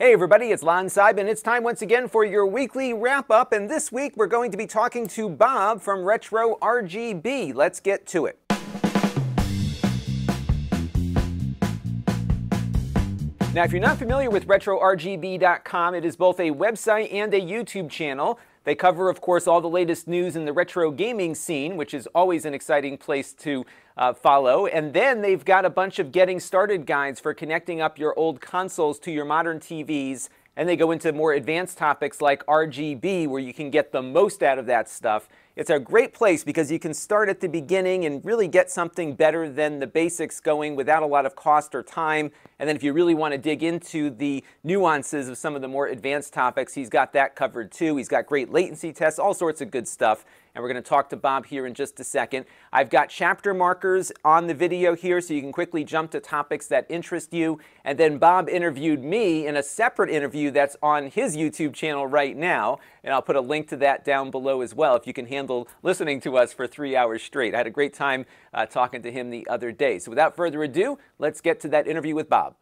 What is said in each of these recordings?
Hey everybody, it's Lon Seidman. It's time once again for your weekly wrap up, and this week we're going to be talking to Bob from Retro RGB. Let's get to it. Now, if you're not familiar with RetroRGB.com, it is both a website and a YouTube channel. They cover, of course, all the latest news in the retro gaming scene, which is always an exciting place to uh, follow. And then they've got a bunch of getting started guides for connecting up your old consoles to your modern TVs. And they go into more advanced topics like RGB, where you can get the most out of that stuff. It's a great place because you can start at the beginning and really get something better than the basics going without a lot of cost or time. And then if you really want to dig into the nuances of some of the more advanced topics, he's got that covered too. He's got great latency tests, all sorts of good stuff and we're going to talk to Bob here in just a second. I've got chapter markers on the video here so you can quickly jump to topics that interest you. And then Bob interviewed me in a separate interview that's on his YouTube channel right now, and I'll put a link to that down below as well if you can handle listening to us for three hours straight. I had a great time uh, talking to him the other day. So without further ado, let's get to that interview with Bob.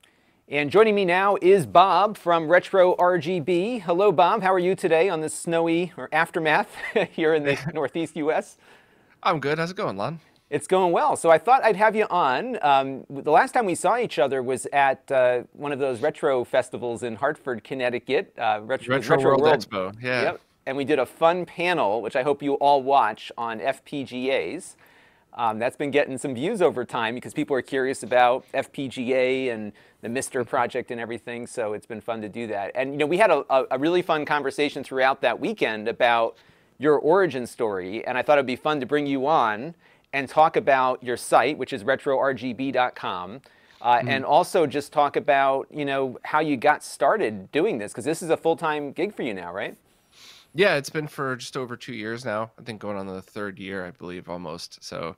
And joining me now is Bob from Retro RGB. Hello, Bob. How are you today on this snowy or aftermath here in the Northeast U.S.? I'm good. How's it going, Lon? It's going well. So I thought I'd have you on. Um, the last time we saw each other was at uh, one of those retro festivals in Hartford, Connecticut. Uh, retro, retro, World, World, Expo. Yeah. Yep. And we did a fun panel, which I hope you all watch on FPGAs. Um, that's been getting some views over time because people are curious about FPGA and the MiSTer mm-hmm. project and everything. So it's been fun to do that. And you know, we had a, a really fun conversation throughout that weekend about your origin story, and I thought it'd be fun to bring you on and talk about your site, which is retrorgb.com. Uh, mm-hmm. And also just talk about you know how you got started doing this because this is a full time gig for you now, right? Yeah, it's been for just over two years now. I think going on the third year, I believe, almost. So,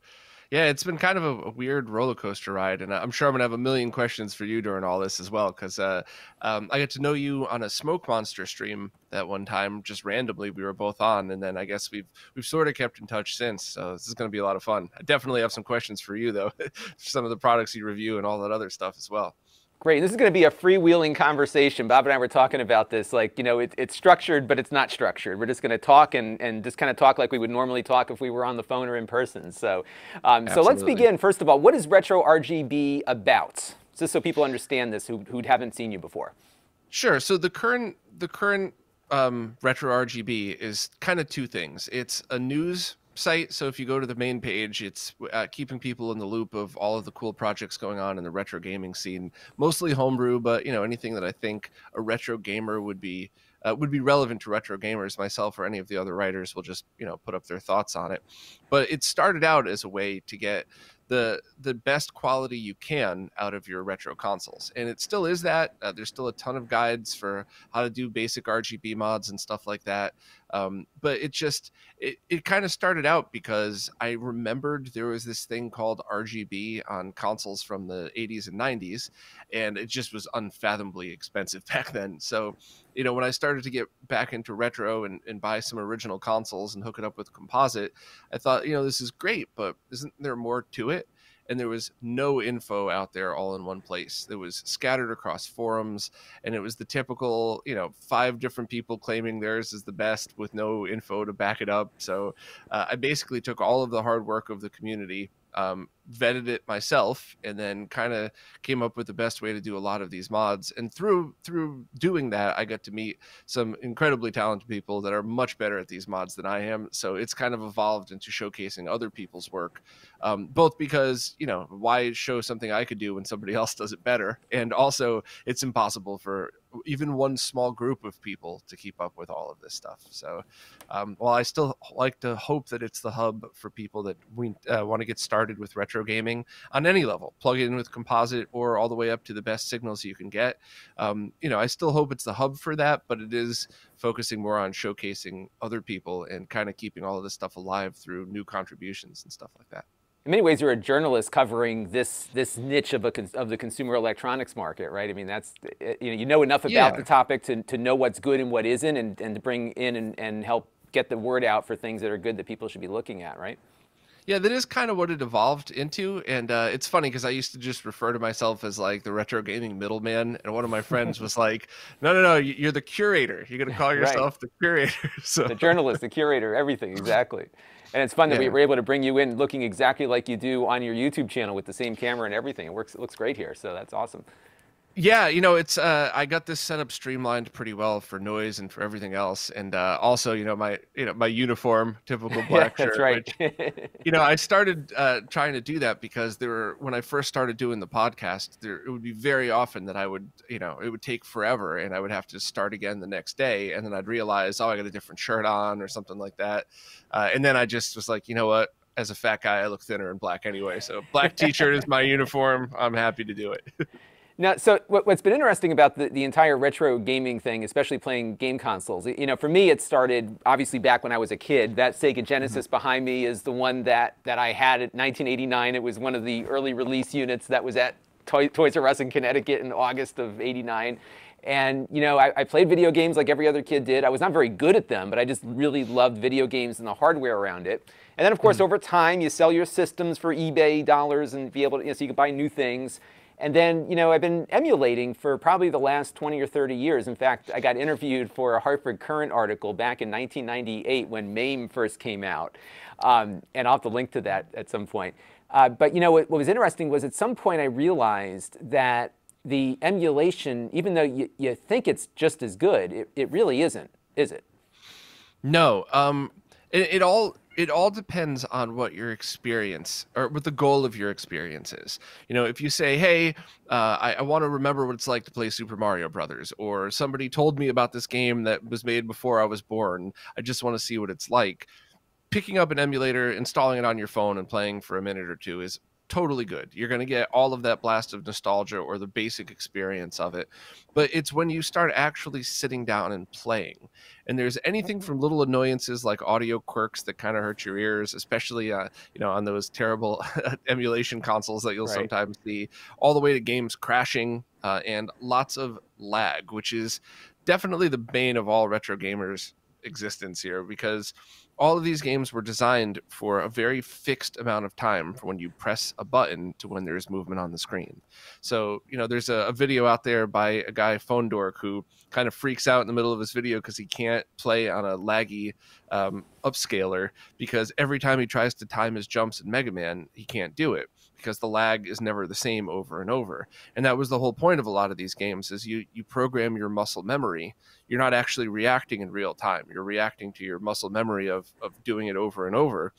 yeah, it's been kind of a, a weird roller coaster ride, and I'm sure I'm gonna have a million questions for you during all this as well, because uh, um, I got to know you on a Smoke Monster stream that one time, just randomly. We were both on, and then I guess we've we've sort of kept in touch since. So this is gonna be a lot of fun. I definitely have some questions for you though, some of the products you review and all that other stuff as well. Great. This is going to be a freewheeling conversation. Bob and I were talking about this. Like, you know, it, it's structured, but it's not structured. We're just going to talk and, and just kind of talk like we would normally talk if we were on the phone or in person. So, um, so let's begin. First of all, what is Retro RGB about? Just so people understand this who, who haven't seen you before. Sure. So the current the current um, Retro RGB is kind of two things. It's a news site. So if you go to the main page, it's uh, keeping people in the loop of all of the cool projects going on in the retro gaming scene, mostly homebrew, but you know anything that I think a retro gamer would be uh, would be relevant to retro gamers. Myself or any of the other writers will just you know put up their thoughts on it. But it started out as a way to get the the best quality you can out of your retro consoles and it still is that uh, there's still a ton of guides for how to do basic rgb mods and stuff like that um, but it just it, it kind of started out because i remembered there was this thing called rgb on consoles from the 80s and 90s and it just was unfathomably expensive back then. So you know when i started to get back into retro and, and buy some original consoles and hook it up with composite i thought you know this is great but isn't there more to it and there was no info out there all in one place. It was scattered across forums, and it was the typical, you know, five different people claiming theirs is the best with no info to back it up. So uh, I basically took all of the hard work of the community um, vetted it myself and then kind of came up with the best way to do a lot of these mods and through through doing that i got to meet some incredibly talented people that are much better at these mods than i am so it's kind of evolved into showcasing other people's work um, both because you know why show something i could do when somebody else does it better and also it's impossible for even one small group of people to keep up with all of this stuff. So, um, while I still like to hope that it's the hub for people that we uh, want to get started with retro gaming on any level, plug it in with composite or all the way up to the best signals you can get. Um, you know, I still hope it's the hub for that, but it is focusing more on showcasing other people and kind of keeping all of this stuff alive through new contributions and stuff like that in many ways, you're a journalist covering this this niche of a of the consumer electronics market, right? I mean, that's you know you know enough about yeah. the topic to, to know what's good and what isn't, and, and to bring in and, and help get the word out for things that are good that people should be looking at, right? Yeah, that is kind of what it evolved into, and uh, it's funny because I used to just refer to myself as like the retro gaming middleman, and one of my friends was like, "No, no, no, you're the curator. You're gonna call yourself right. the curator." so the journalist, the curator, everything exactly. And it's fun that yeah. we were able to bring you in looking exactly like you do on your YouTube channel with the same camera and everything. It works. It looks great here, so that's awesome. Yeah, you know, it's uh, I got this setup streamlined pretty well for noise and for everything else, and uh, also, you know, my you know my uniform, typical black shirt. That's right. Which, you know, I started uh, trying to do that because there were when I first started doing the podcast, there it would be very often that I would, you know, it would take forever, and I would have to start again the next day, and then I'd realize, oh, I got a different shirt on or something like that, uh, and then I just was like, you know what, as a fat guy, I look thinner in black anyway. So black t-shirt is my uniform. I'm happy to do it. Now, so what, has been interesting about the, the entire retro gaming thing, especially playing game consoles, you know, for me, it started obviously back when I was a kid. That Sega Genesis mm-hmm. behind me is the one that, that I had in 1989. It was one of the early release units that was at Toy, Toys R Us in Connecticut in August of 89. And, you know, I, I, played video games like every other kid did. I was not very good at them, but I just really loved video games and the hardware around it. And then, of course, mm-hmm. over time, you sell your systems for eBay dollars and be able to, you know, so you can buy new things. And then, you know, I've been emulating for probably the last 20 or 30 years. In fact, I got interviewed for a Hartford Courant article back in 1998 when MAME first came out. Um, and I'll have to link to that at some point. Uh, but, you know, what, what was interesting was at some point I realized that the emulation, even though you, you think it's just as good, it, it really isn't, is it? No. Um, it, it all it all depends on what your experience or what the goal of your experience is. You know, if you say, "Hey, uh, I, I want to remember what it's like to play Super Mario Brothers," or somebody told me about this game that was made before I was born, I just want to see what it's like. Picking up an emulator, installing it on your phone, and playing for a minute or two is totally good. You're going to get all of that blast of nostalgia or the basic experience of it. But it's when you start actually sitting down and playing. And there's anything from little annoyances like audio quirks that kind of hurt your ears, especially uh, you know on those terrible emulation consoles that you'll right. sometimes see, all the way to games crashing uh, and lots of lag, which is definitely the bane of all retro gamers existence here because all of these games were designed for a very fixed amount of time from when you press a button to when there's movement on the screen. So, you know, there's a, a video out there by a guy, Phone Dork, who kind of freaks out in the middle of his video because he can't play on a laggy um, upscaler because every time he tries to time his jumps in Mega Man, he can't do it because the lag is never the same over and over. And that was the whole point of a lot of these games is you you program your muscle memory. You're not actually reacting in real time. You're reacting to your muscle memory of of doing it over and over.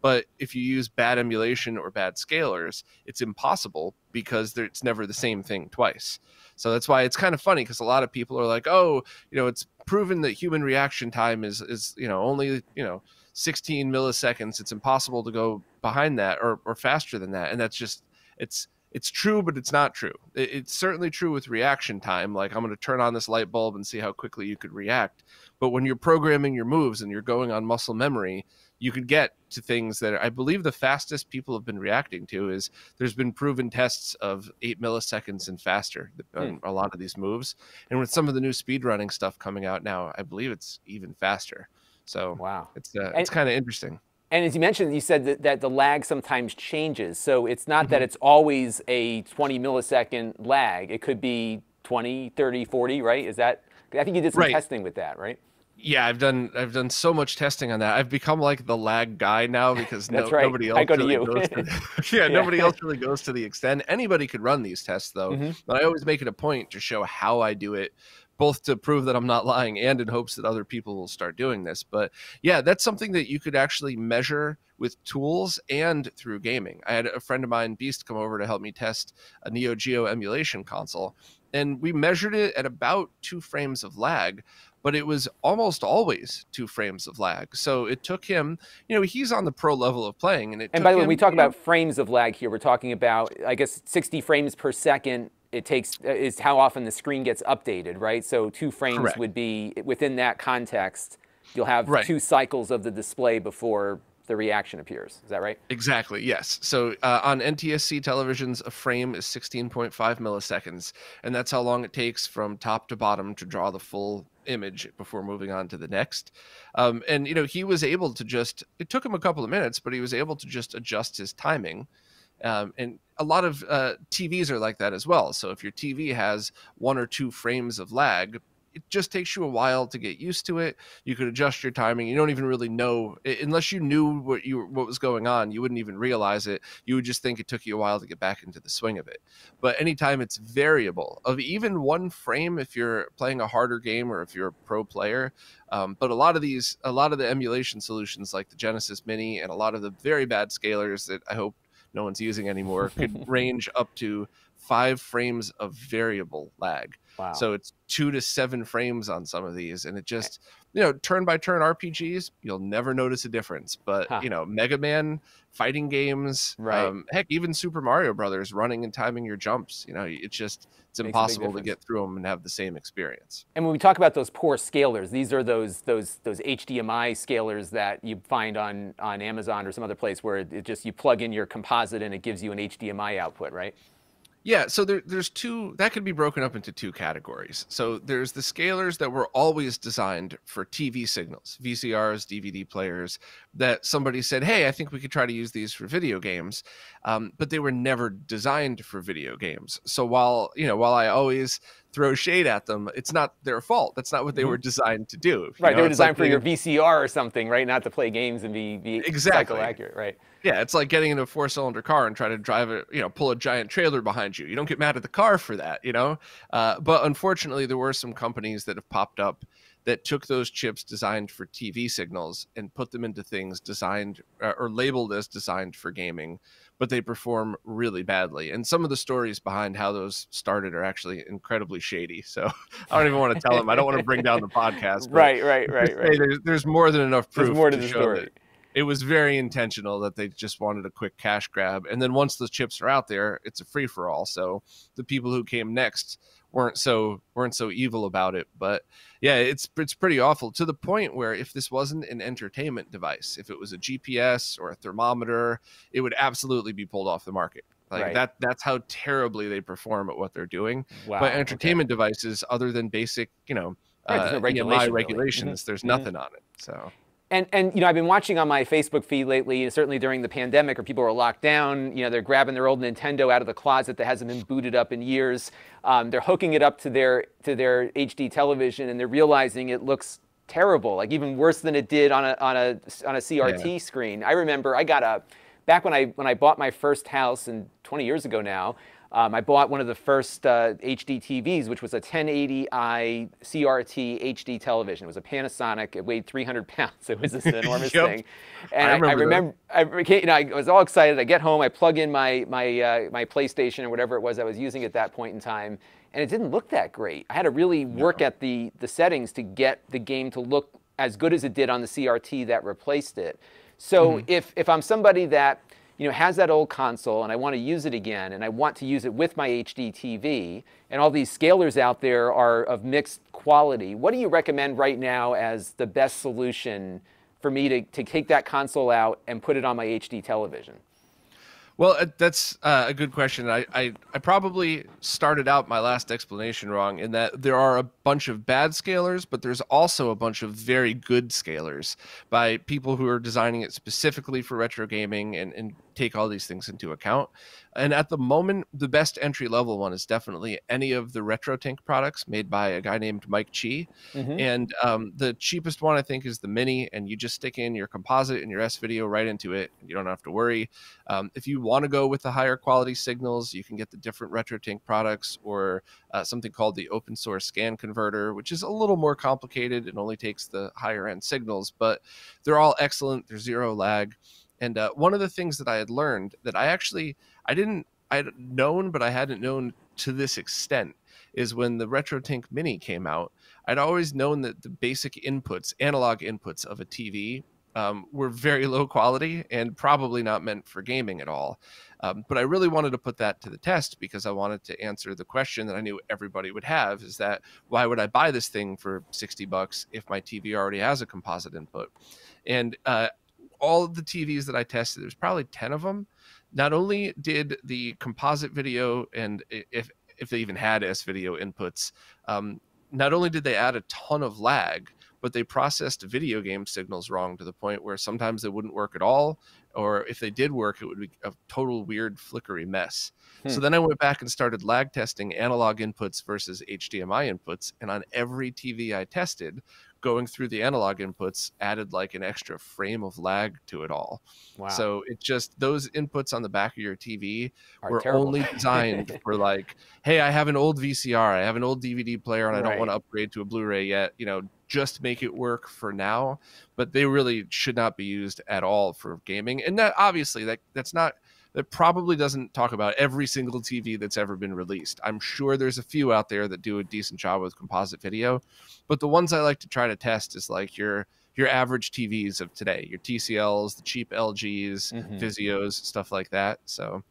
But if you use bad emulation or bad scalers, it's impossible because it's never the same thing twice. So that's why it's kind of funny because a lot of people are like, "Oh, you know, it's proven that human reaction time is is you know only you know 16 milliseconds. It's impossible to go behind that or, or faster than that. And that's just, it's, it's true, but it's not true. It's certainly true with reaction time. Like I'm going to turn on this light bulb and see how quickly you could react. But when you're programming your moves and you're going on muscle memory, you could get to things that I believe the fastest people have been reacting to is there's been proven tests of eight milliseconds and faster on hmm. a lot of these moves. And with some of the new speed running stuff coming out now, I believe it's even faster. So wow, it's uh, it's kind of interesting. And as you mentioned, you said that, that the lag sometimes changes. So it's not mm-hmm. that it's always a 20 millisecond lag. It could be 20, 30, 40, right? Is that I think you did some right. testing with that, right? Yeah, I've done I've done so much testing on that. I've become like the lag guy now because no, right. nobody else I go really to goes to the, yeah, yeah, nobody else really goes to the extent. Anybody could run these tests though, mm-hmm. but I always make it a point to show how I do it both to prove that I'm not lying and in hopes that other people will start doing this. But yeah, that's something that you could actually measure with tools and through gaming. I had a friend of mine, Beast, come over to help me test a Neo Geo emulation console, and we measured it at about two frames of lag. But it was almost always two frames of lag. So it took him, you know, he's on the pro level of playing. And, and by the way, we talk about frames of lag here. We're talking about, I guess, 60 frames per second it takes uh, is how often the screen gets updated, right? So two frames Correct. would be within that context. You'll have right. two cycles of the display before the reaction appears. Is that right? Exactly. Yes. So uh, on NTSC televisions, a frame is 16.5 milliseconds, and that's how long it takes from top to bottom to draw the full image before moving on to the next. Um, and you know, he was able to just. It took him a couple of minutes, but he was able to just adjust his timing. Um, and a lot of uh, TVs are like that as well. So if your TV has one or two frames of lag, it just takes you a while to get used to it. You could adjust your timing. You don't even really know unless you knew what you what was going on. You wouldn't even realize it. You would just think it took you a while to get back into the swing of it. But anytime it's variable of even one frame, if you're playing a harder game or if you're a pro player. Um, but a lot of these, a lot of the emulation solutions like the Genesis Mini and a lot of the very bad scalers that I hope no one's using anymore could range up to five frames of variable lag. Wow. So it's two to seven frames on some of these, and it just you know turn by turn RPGs, you'll never notice a difference. But huh. you know, Mega Man fighting games, right? Um, heck, even Super Mario Brothers running and timing your jumps. You know, it's just it's Makes impossible to get through them and have the same experience. And when we talk about those poor scalers, these are those those those HDMI scalers that you find on on Amazon or some other place where it just you plug in your composite and it gives you an HDMI output, right? Yeah, so there, there's two that could be broken up into two categories. So there's the scalers that were always designed for TV signals, VCRs, DVD players, that somebody said, "Hey, I think we could try to use these for video games," um, but they were never designed for video games. So while you know, while I always throw shade at them, it's not their fault. That's not what they mm-hmm. were designed to do. Right, know? they were designed like for your VCR or something, right? Not to play games and be, be exactly accurate, right? Yeah, it's like getting into a four cylinder car and trying to drive it, you know, pull a giant trailer behind you. You don't get mad at the car for that, you know? Uh, but unfortunately, there were some companies that have popped up that took those chips designed for TV signals and put them into things designed uh, or labeled as designed for gaming, but they perform really badly. And some of the stories behind how those started are actually incredibly shady. So I don't even want to tell them. I don't want to bring down the podcast. right, right, right, right. There's, there's, more than enough proof there's more to, to the story. That, it was very intentional that they just wanted a quick cash grab. And then once the chips are out there, it's a free for all. So the people who came next weren't so weren't so evil about it. But yeah, it's it's pretty awful to the point where if this wasn't an entertainment device, if it was a GPS or a thermometer, it would absolutely be pulled off the market. Like right. that that's how terribly they perform at what they're doing. Wow, but entertainment okay. devices, other than basic, you know, right, uh, no regulation, EMI regulations, really. mm-hmm. there's mm-hmm. nothing on it. So and and you know I've been watching on my Facebook feed lately, certainly during the pandemic, where people are locked down. You know they're grabbing their old Nintendo out of the closet that hasn't been booted up in years. Um, they're hooking it up to their to their HD television, and they're realizing it looks terrible, like even worse than it did on a on a on a CRT yeah. screen. I remember I got a back when I when I bought my first house and 20 years ago now. Um, I bought one of the first uh, HD TVs, which was a 1080i CRT HD television. It was a Panasonic. It weighed 300 pounds. It was this enormous yep. thing. And I remember, I, remember I, you know, I was all excited. I get home, I plug in my my uh, my PlayStation or whatever it was I was using at that point in time, and it didn't look that great. I had to really work no. at the the settings to get the game to look as good as it did on the CRT that replaced it. So mm-hmm. if if I'm somebody that you know, has that old console and I want to use it again and I want to use it with my HD TV and all these scalers out there are of mixed quality, what do you recommend right now as the best solution for me to, to take that console out and put it on my HD television? Well, uh, that's uh, a good question. I, I, I, probably started out my last explanation wrong in that there are a bunch of bad scalers, but there's also a bunch of very good scalers by people who are designing it specifically for retro gaming and, and take all these things into account. And at the moment, the best entry level one is definitely any of the RetroTink products made by a guy named Mike Chi. Mm-hmm. And um, the cheapest one, I think, is the Mini. And you just stick in your composite and your S video right into it. And you don't have to worry. Um, if you want to go with the higher quality signals, you can get the different RetroTink products or uh, something called the open source scan converter, which is a little more complicated and only takes the higher end signals. But they're all excellent, they're zero lag. And uh, one of the things that I had learned that I actually I didn't I'd known, but I hadn't known to this extent is when the RetroTink Mini came out. I'd always known that the basic inputs, analog inputs of a TV, um, were very low quality and probably not meant for gaming at all. Um, but I really wanted to put that to the test because I wanted to answer the question that I knew everybody would have: is that why would I buy this thing for sixty bucks if my TV already has a composite input? And uh, all of the TVs that I tested, there's probably 10 of them. Not only did the composite video and if if they even had S video inputs, um, not only did they add a ton of lag, but they processed video game signals wrong to the point where sometimes they wouldn't work at all, or if they did work, it would be a total weird flickery mess. Hmm. So then I went back and started lag testing analog inputs versus HDMI inputs, and on every TV I tested, going through the analog inputs added like an extra frame of lag to it all. Wow. So it just those inputs on the back of your TV Are were terrible. only designed for like, hey, I have an old VCR, I have an old DVD player, and I don't want to upgrade to a Blu-ray yet. You know, just make it work for now. But they really should not be used at all for gaming. And that obviously that that's not that probably doesn't talk about every single TV that's ever been released. I'm sure there's a few out there that do a decent job with composite video, but the ones I like to try to test is like your your average TVs of today, your TCLs, the cheap LGs, mm-hmm. Vizios, stuff like that. So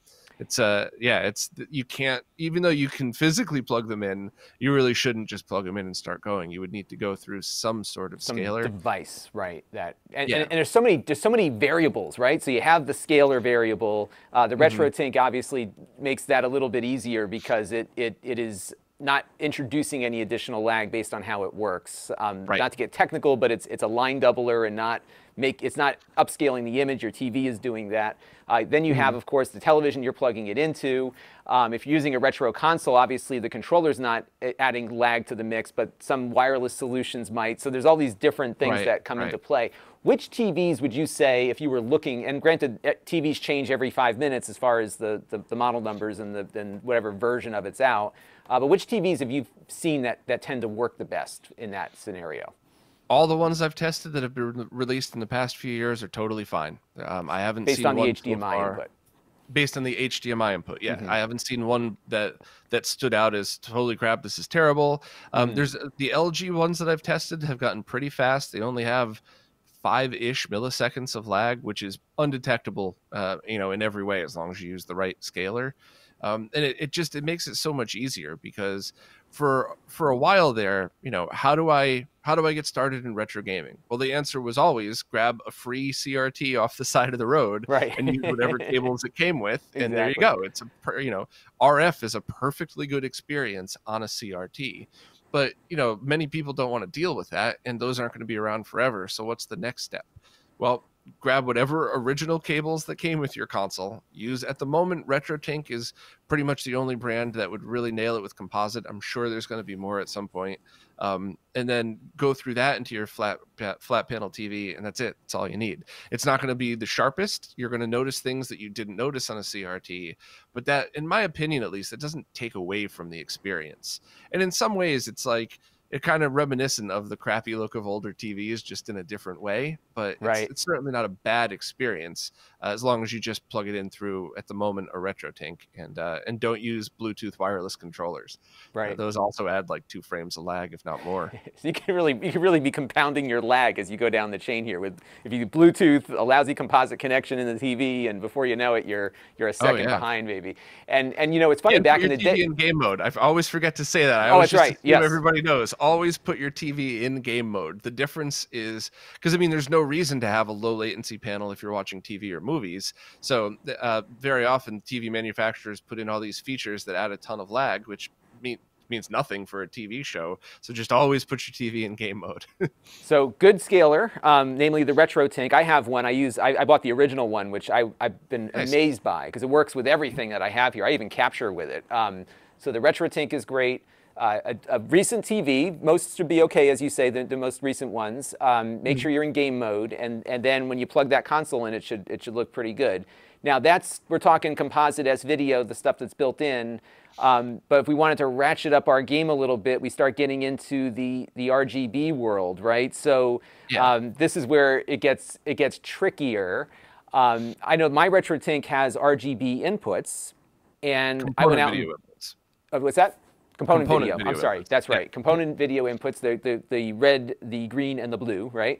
it's uh yeah it's you can't even though you can physically plug them in you really shouldn't just plug them in and start going you would need to go through some sort of some scaler device right that and, yeah. and, and, there's so many there's so many variables right so you have the scaler variable uh, the mm-hmm. RetroTink obviously makes that a little bit easier because it it, it is not introducing any additional lag based on how it works. Um, right. Not to get technical, but it's it's a line doubler and not make it's not upscaling the image. Your TV is doing that. Uh, then you mm-hmm. have, of course, the television you're plugging it into. Um, if you're using a retro console, obviously the controller's not adding lag to the mix, but some wireless solutions might. So there's all these different things right, that come right. into play. Which TVs would you say, if you were looking, and granted, eh, TVs change every five minutes as far as the, the, the model numbers and, the, and whatever version of it's out, uh, but which TVs have you seen that, that tend to work the best in that scenario? all the ones I've tested that have been released in the past few years are totally fine. Um, I haven't based seen on the HDMI so input. Based on the HDMI input, yeah, mm-hmm. I haven't seen one that that stood out as holy crap, this is terrible. Um, mm-hmm. There's the LG ones that I've tested have gotten pretty fast. They only have five-ish milliseconds of lag, which is undetectable, uh, you know, in every way as long as you use the right scaler. Um, and it, it just it makes it so much easier because for for a while there, you know, how do I how do I get started in retro gaming? Well, the answer was always grab a free CRT off the side of the road, right. and use whatever cables it came with, exactly. and there you go. It's a you know, RF is a perfectly good experience on a CRT. But you know, many people don't want to deal with that, and those aren't going to be around forever. So what's the next step? Well, grab whatever original cables that came with your console. Use at the moment RetroTink is pretty much the only brand that would really nail it with composite. I'm sure there's going to be more at some point. Um, and then go through that into your flat flat panel TV, and that's it. That's all you need. It's not going to be the sharpest. You're going to notice things that you didn't notice on a CRT, but that, in my opinion, at least, it doesn't take away from the experience. And in some ways, it's like it kind of reminiscent of the crappy look of older TVs, just in a different way. But right. it's, it's certainly not a bad experience uh, as long as you just plug it in through at the moment a RetroTink and uh, and don't use Bluetooth wireless controllers. Uh, right. Uh, those also add like two frames of lag, if not more. so you can really you can really be compounding your lag as you go down the chain here with if you Bluetooth a lousy composite connection in the TV, and before you know it, you're you're a oh, second oh, yeah. behind maybe. And and you know it's funny yeah, back in the day. in game mode. I always forget to say that. I oh, that's right. Yes. Everybody knows always put your TV in game mode. The difference is because I mean, there's no reason to have a low latency panel if you're watching TV or movies. So uh, very often, TV manufacturers put in all these features that add a ton of lag, which mean means nothing for a TV show. So just always put your TV in game mode. so good scaler, um, namely the RetroTink. I have one. I use. I, I bought the original one, which I, have been nice. amazed by because it works with everything that I have here. I even capture with it. Um, so the RetroTink is great. Uh, a, a, recent TV, most should be okay, as you say, the, the most recent ones. Um, make mm-hmm. sure you're in game mode, and, and then when you plug that console in, it should it should look pretty good. Now that's we're talking composite S video, the stuff that's built in. Um, but if we wanted to ratchet up our game a little bit, we start getting into the the RGB world, right? So yeah. um, this is where it gets it gets trickier. Um, I know my RetroTink has RGB inputs, and Component I went out. Video and, inputs. Uh, what's that? Component, component video. video. I'm sorry, inputs. that's right. Yeah. Component video inputs, the, the, the red, the green, and the blue, right?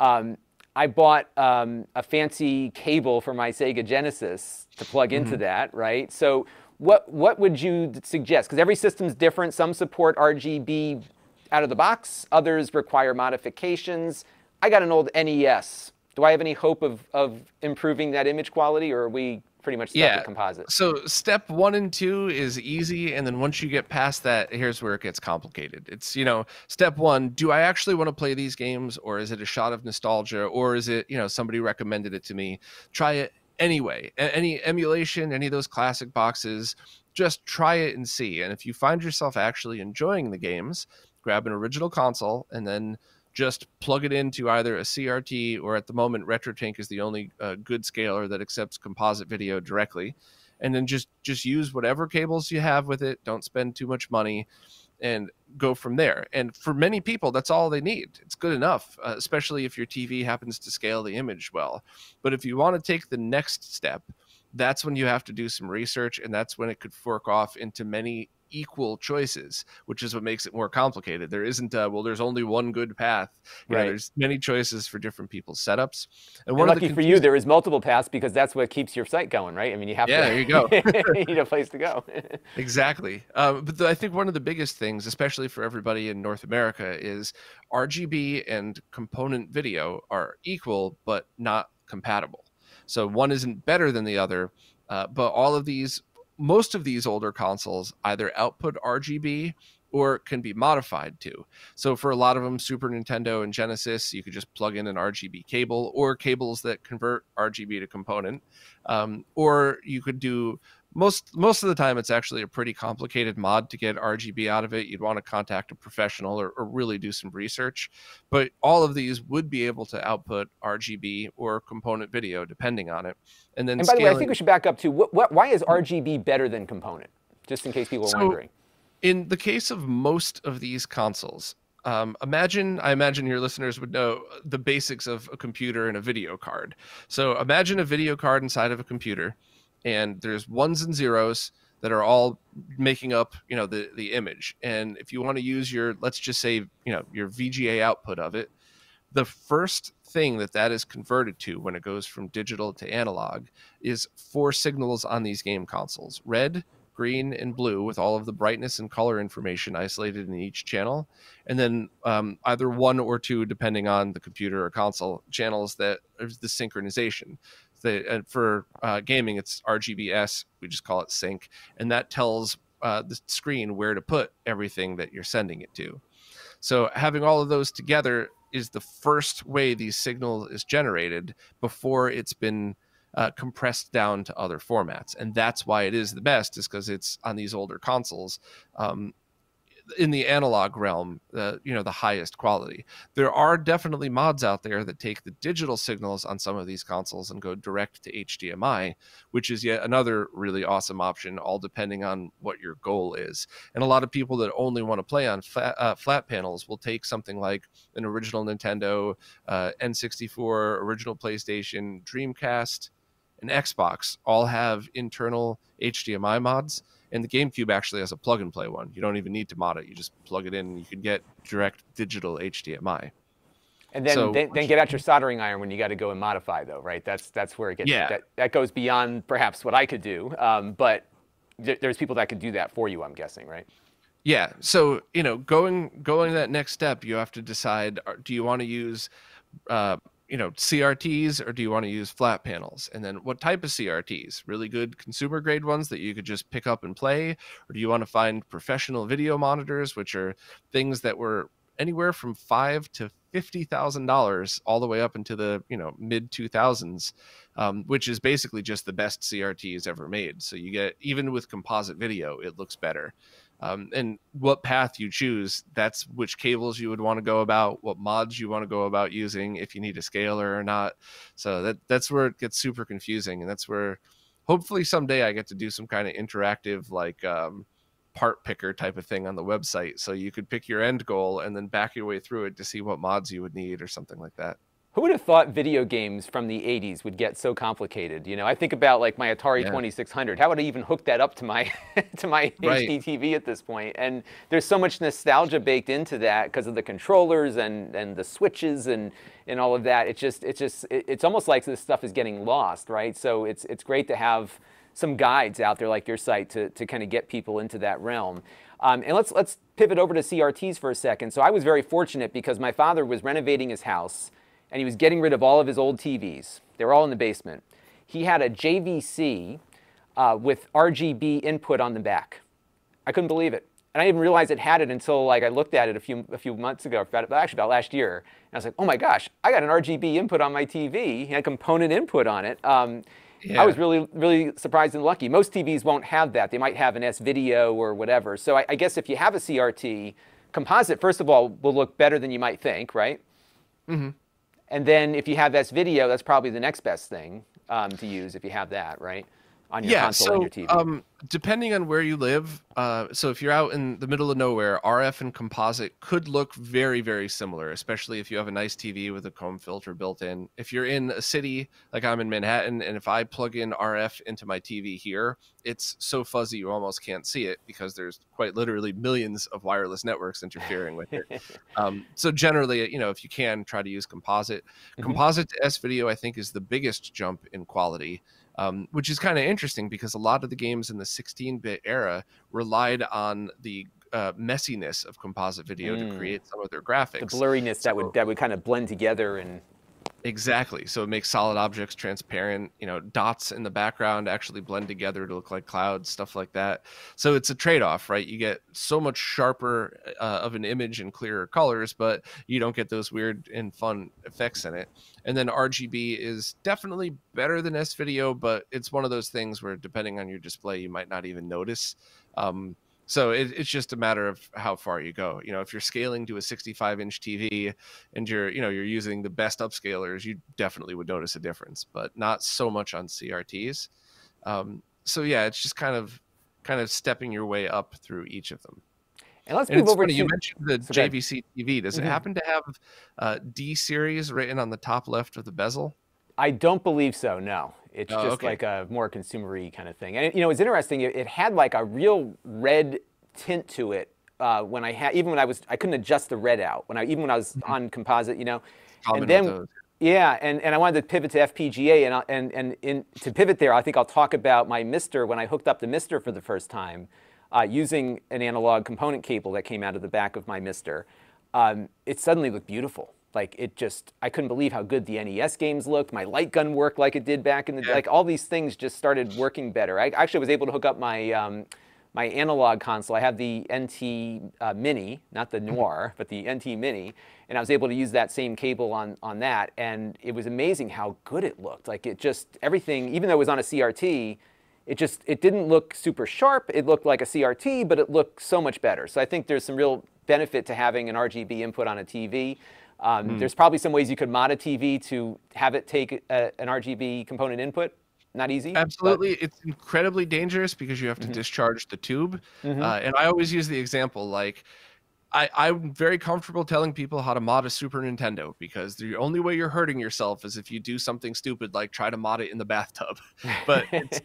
Um, I bought um, a fancy cable for my Sega Genesis to plug mm-hmm. into that, right? So what, what would you suggest? Because every system's different. Some support RGB out of the box, others require modifications. I got an old NES do I have any hope of, of improving that image quality, or are we pretty much Yeah. composite? So step one and two is easy, and then once you get past that, here's where it gets complicated. It's you know, step one: do I actually want to play these games, or is it a shot of nostalgia, or is it you know somebody recommended it to me? Try it anyway. Any emulation, any of those classic boxes, just try it and see. And if you find yourself actually enjoying the games, grab an original console and then just plug it into either a CRT or at the moment RetroTink is the only uh, good scaler that accepts composite video directly. And then just just use whatever cables you have with it. Don't spend too much money and go from there. And for many people that's all they need. It's good enough uh, especially if your TV happens to scale the image well. But if you want to take the next step that's when you have to do some research and that's when it could fork off into many equal choices which is what makes it more complicated there isn't a, well there's only one good path You know, there's many choices for different people's setups and And one of the lucky for you, there is multiple paths because that's what keeps your site going, right? I mean, you have Yeah, to. there you go. you need a place to go. Exactly. Um, but the, I think one of the biggest things, especially for everybody in North America, is RGB and component video are equal but not compatible. So one isn't better than the other, uh, but all of these, most of these older consoles either output RGB or can be modified to. So for a lot of them, Super Nintendo and Genesis, you could just plug in an RGB cable or cables that convert RGB to component, um, or you could do most most of the time it's actually a pretty complicated mod to get RGB out of it. You'd want to contact a professional or, or really do some research. But all of these would be able to output RGB or component video depending on it. And then And by the way, I think we should back up to what, what, why is RGB better than component? Just in case people are So- wondering. in the case of most of these consoles um, imagine i imagine your listeners would know the basics of a computer and a video card so imagine a video card inside of a computer and there's ones and zeros that are all making up you know the the image. And if you want to use your let's just say you know your vga output of it the first thing that that is converted to when it goes from digital to analog is four signals on these game consoles red green and blue with all of the brightness and color information isolated in each channel. And then um, either one or two depending on the computer or console channels that is the synchronization the, and for uh, gaming it's rgbs we just call it sync and that tells uh, the screen where to put everything that you're sending it to so having all of those together is the first way these signal is generated before it's been uh, compressed down to other formats, and that's why it is the best. Is because it's on these older consoles. Um, in the analog realm, uh, you know, the highest quality. There are definitely mods out there that take the digital signals on some of these consoles and go direct to HDMI, which is yet another really awesome option, all depending on what your goal is. And a lot of people that only want to play on flat, uh, flat panels will take something like an original Nintendo, uh, N64, original PlayStation, Dreamcast, and Xbox all have internal HDMI mods. And the GameCube actually has a plug and play one. You don't even need to mod it. You just plug it in and you can get direct digital HDMI. And then, So- then, then get out your soldering iron when you got to go and modify, though, right? That's that's where it gets. Yeah. That, that goes beyond perhaps what I could do, um, but th- there's people that could do that for you. I'm guessing, right? Yeah. So you know, going going that next step, you have to decide: do you want to use, uh, you know, CRTs or do you want to use flat panels? And then what type of CRTs? Really good consumer grade ones that you could just pick up and play, or do you want to find professional video monitors, which are things that were anywhere from five to fifty thousand dollars, all the way up into the you know mid two thousands, um, which is basically just the best CRTs ever made. So you get even with composite video, it looks better um, and what path you choose that's which cables you would want to go about what mods you want to go about using if you need a scaler or not. So that that's where it gets super confusing and that's where hopefully someday i get to do some kind of interactive like um, part picker type of thing on the website so you could pick your end goal and then back your way through it to see what mods you would need or something like that Who would have thought video games from the 80s would get so complicated? You know, I think about like my Atari Yeah. 2600. How would I even hook that up to my to my Right. HD TV at this point? And there's so much nostalgia baked into that because of the controllers and and the switches and and all of that. It's just it's just it- it's almost like this stuff is getting lost, right? So it's it's great to have some guides out there like your site to to kind of get people into that realm. Um, and let's let's pivot over to CRTs for a second. So I was very fortunate because my father was renovating his house and he was getting rid of all of his old TVs. They were all in the basement. He had a JVC uh, with RGB input on the back. I couldn't believe it. And I didn't realize it had it until like I looked at it a few a few months ago, actually about last year. And I was like, oh my gosh, I got an RGB input on my TV, he had component input on it. Um, yeah. I was really really surprised and lucky. Most TVs won't have that. They might have an S video or whatever. So I, I guess if you have a CRT, composite first of all will look better than you might think, right? Mm-hmm. And then if you have S video, that's probably the next best thing um, to use if you have that, right? On your yeah, console so, and your TV. Um, depending on where you live, uh, so if you're out in the middle of nowhere, RF and composite could look very, very similar, especially if you have a nice TV with a comb filter built in. If you're in a city like I'm in Manhattan, and if I plug in RF into my TV here, it's so fuzzy you almost can't see it because there's quite literally millions of wireless networks interfering with it. um, so generally, you know, if you can try to use composite, mm-hmm. composite to S video, I think is the biggest jump in quality. Um, which is kind of interesting because a lot of the games in the 16-bit era relied on the uh, messiness of composite video mm. to create some of their graphics. The blurriness so, that would that would kind of blend together and Exactly. So it makes solid objects transparent. You know, dots in the background actually blend together to look like clouds, stuff like that. So it's a trade off, right? You get so much sharper uh, of an image and clearer colors, but you don't get those weird and fun effects in it. And then RGB is definitely better than S video, but it's one of those things where depending on your display, you might not even notice. Um, so it, it's just a matter of how far you go. You know, if you're scaling to a 65 inch TV and you're, you know, you're using the best upscalers, you definitely would notice a difference, but not so much on CRTs. Um, so yeah, it's just kind of, kind of stepping your way up through each of them. And let's and move over funny, to you mentioned the JVC TV. Does mm-hmm. it happen to have uh, D series written on the top left of the bezel? I don't believe so. No. It's oh, just okay. like a more consumery kind of thing. And you know, it's interesting. It, it had like a real red tint to it uh, when I had even when I was I couldn't adjust the red out when I even when I was mm-hmm. on composite, you know. Common and then yeah, and, and I wanted to pivot to FPGA, and and and in, to pivot there, I think I'll talk about my MiSTer when I hooked up the MiSTer for the first time, uh, using an analog component cable that came out of the back of my MiSTer. Um, it suddenly looked beautiful like it just i couldn't believe how good the nes games looked. My light gun worked like it did back in the yeah. like all these things just started working better. I actually was able to hook up my um, my Analogue console. I have the nt uh, mini not the mm-hmm. noir but the nt mini and i was able to use that same cable on on that and it was amazing how good it looked. Like it just everything even though it was on a crt it just it didn't look super sharp. It looked like a crt but it looked so much better. So i think there's some real benefit to having an rgb input on a tv um, mm. There's probably some ways you could mod a TV to have it take a, an RGB component input. Not easy. Absolutely, but... it's incredibly dangerous because you have to mm-hmm. discharge the tube. Mm-hmm. Uh, and I always use the example like. I, am very comfortable telling people how to mod a Super Nintendo because the only way you're hurting yourself is if you do something stupid like try to mod it in the bathtub. But it's,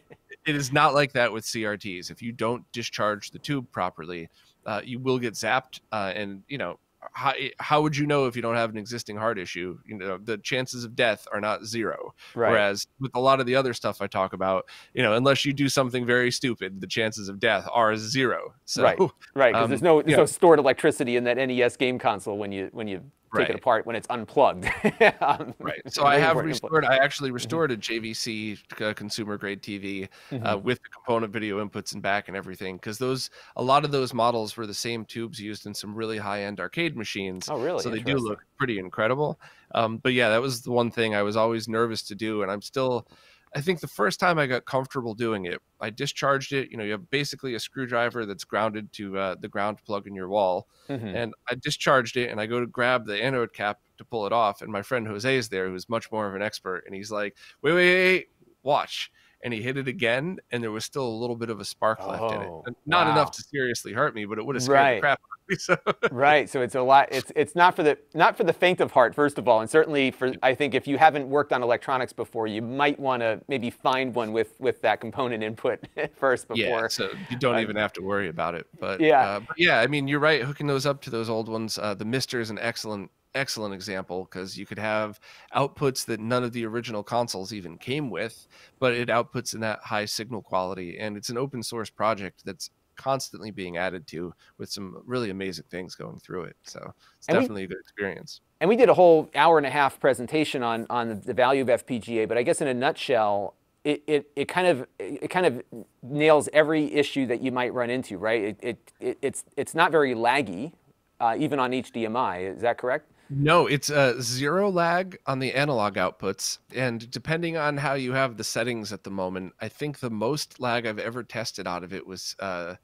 it is not like that with CRTs. If you don't discharge the tube properly, uh, you will get zapped. Uh, and you know, how, how would you know if you don't have an existing heart issue? You know, the chances of death are not zero. Right. Whereas with a lot of the other stuff I talk about, you know, unless you do something very stupid, the chances of death are zero. So, right, right, because um, there's no there's no stored electricity in that NES game console when you when you take right. it apart when it's unplugged. um, right. So I have restored. I actually mm-hmm. restored mm-hmm. a JVC uh, consumer grade TV uh, mm-hmm. uh, with the component video inputs and back and everything because those a lot of those models were the same tubes used in some really high end arcade machines. Oh, really? So they do look pretty incredible. Um, but yeah, that was the one thing I was always nervous to do, and I'm still. I think the first time I got comfortable doing it, I discharged it. You know, you have basically a screwdriver that's grounded to uh, the ground plug in your wall, mm-hmm. and I discharged it, and I go to grab the anode cap to pull it off, and my friend Jose is there, who's much more of an expert, and he's like, "Wait, wait, wait, watch." And he hit it again, and there was still a little bit of a spark left in it. Oh, not wow. enough to seriously hurt me, but it would have scared right. the crap out of me. So. right. So it's a lot. It's it's not for the not for the faint of heart, first of all, and certainly for I think if you haven't worked on electronics before, you might want to maybe find one with with that component input first before. Yeah. So you don't uh, even have to worry about it. But yeah, uh, but yeah. I mean, you're right. Hooking those up to those old ones, uh, the MiSTer is an excellent excellent example because you could have outputs that none of the original consoles even came with, but it outputs in that high signal quality. And it's an open source project that's constantly being added to with some really amazing things going through it. So it's And we- definitely a good experience. And we did a whole hour and a half presentation on on the value of FPGA, but I guess in a nutshell, it, it, it kind of it kind of nails every issue that you might run into, right? It, it, it it's it's not very laggy, uh, even on HDMI. Is that correct? No, it's a zero lag on the analog outputs. And depending on how you have the settings at the moment, I think the most lag I've ever tested out of it was, uh,